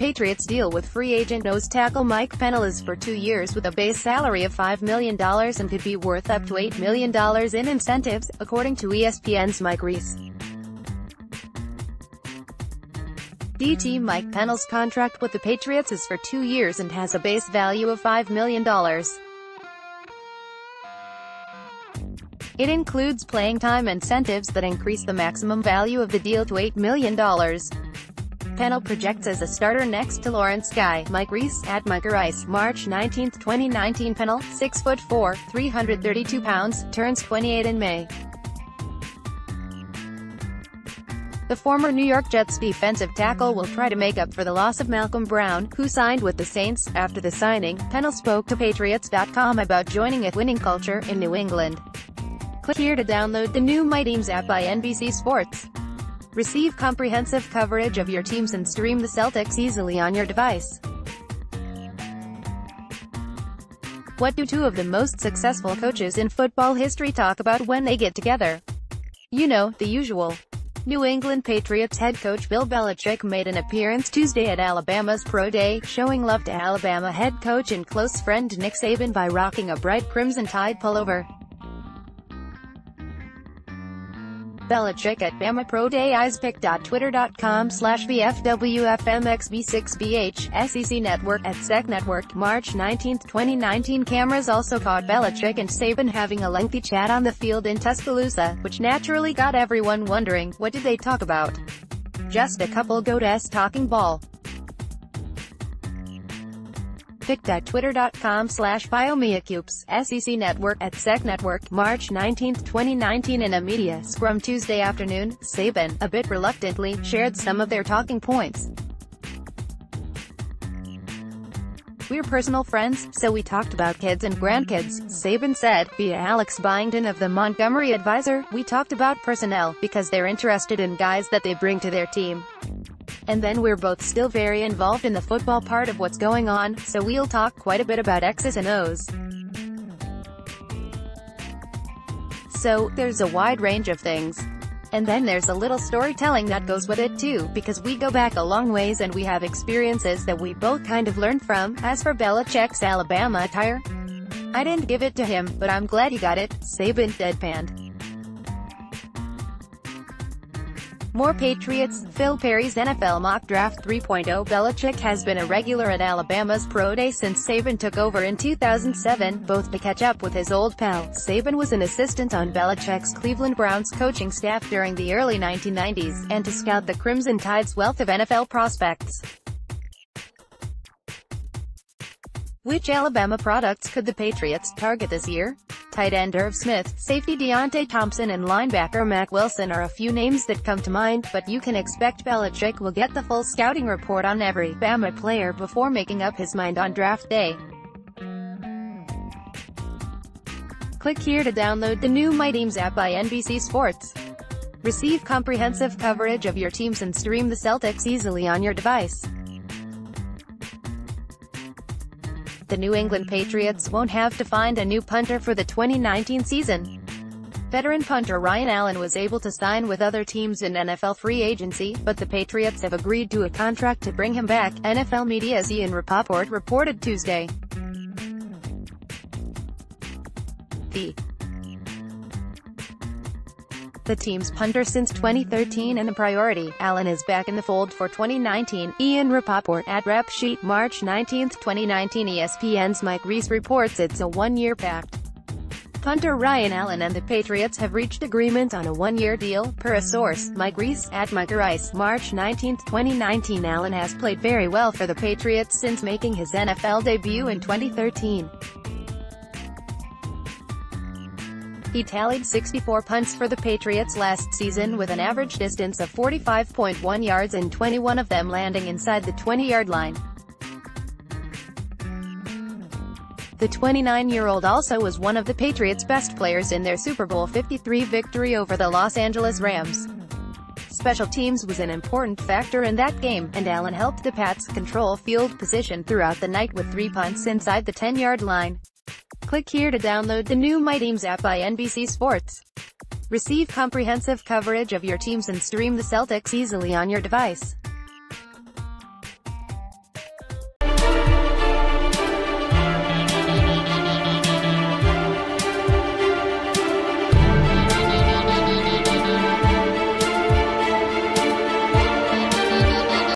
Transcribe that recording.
Patriots deal with free agent nose tackle Mike Pennel is for two years with a base salary of $5 million and could be worth up to $8 million in incentives, according to ESPN's Mike Reiss. DT Mike Pennel's contract with the Patriots is for two years and has a base value of $5 million. It includes playing time incentives that increase the maximum value of the deal to $8 million. Pennel projects as a starter next to Lawrence Guy, Mike Reiss, at Mike Rice, March 19, 2019 Pennel, 6 foot 4, 332 pounds, turns 28 in May. The former New York Jets defensive tackle will try to make up for the loss of Malcolm Brown, who signed with the Saints. After the signing, Pennel spoke to Patriots.com about joining a winning culture in New England. Click here to download the new My Teams app by NBC Sports. Receive comprehensive coverage of your teams and stream the Celtics easily on your device. What do two of the most successful coaches in football history talk about when they get together? You know, the usual. New England Patriots head coach Bill Belichick made an appearance Tuesday at Alabama's Pro Day, showing love to Alabama head coach and close friend Nick Saban by rocking a bright crimson tide pullover. Belichick at Bama Pro Day ispic.twitter.com slash BFWFMXB6BH, SEC Network at SEC Network, March 19, 2019 Cameras also caught Belichick and Saban having a lengthy chat on the field in Tuscaloosa, which naturally got everyone wondering, what did they talk about? Just a couple goats talking ball. pic.twitter.com slash biomeacubes, SEC Network, at SEC Network, March 19, 2019 In a media scrum Tuesday afternoon, Saban, a bit reluctantly, shared some of their talking points. We're personal friends, so we talked about kids and grandkids, Saban said, via Alex Byington of the Montgomery Advisor, we talked about personnel, because they're interested in guys that they bring to their team. And then we're both still very involved in the football part of what's going on, so we'll talk quite a bit about X's and O's. So, there's a wide range of things. And then there's a little storytelling that goes with it too, because we go back a long ways and we have experiences that we both kind of learned from. As for Belichick's Alabama attire, I didn't give it to him, but I'm glad he got it, Saban deadpanned. More Patriots, Phil Perry's NFL Mock Draft 3.0 Belichick has been a regular at Alabama's Pro Day since Saban took over in 2007, both to catch up with his old pal. Saban was an assistant on Belichick's Cleveland Browns coaching staff during the early 1990s, and to scout the Crimson Tide's wealth of NFL prospects. Which Alabama products could the Patriots target this year? Tight end Irv Smith, safety Deionte Thompson and linebacker Mack Wilson are a few names that come to mind, but you can expect Belichick will get the full scouting report on every Bama player before making up his mind on draft day. Click here to download the new My Teams app by NBC Sports. Receive comprehensive coverage of your teams and stream the Celtics easily on your device. The New England Patriots won't have to find a new punter for the 2019 season. Veteran punter Ryan Allen was able to sign with other teams in NFL free agency, but the Patriots have agreed to a contract to bring him back, NFL media's Ian Rapoport reported Tuesday. The the team's punter since 2013 and a priority. Allen is back in the fold for 2019. Ian Rapoport at Rap Sheet, March 19, 2019 ESPN's Mike Reiss reports it's a one-year pact. Punter Ryan Allen and the Patriots have reached agreement on a one-year deal, per a source, Mike Reiss, at Mike Rice, March 19, 2019 Allen has played very well for the Patriots since making his NFL debut in 2013. He tallied 64 punts for the Patriots last season with an average distance of 45.1 yards and 21 of them landing inside the 20-yard line. The 29-year-old also was one of the Patriots' best players in their Super Bowl 53 victory over the Los Angeles Rams. Special teams was an important factor in that game, and Allen helped the Pats control field position throughout the night with three punts inside the 10-yard line. Click here to download the new My Teams app by NBC Sports. Receive comprehensive coverage of your teams and stream the Celtics easily on your device.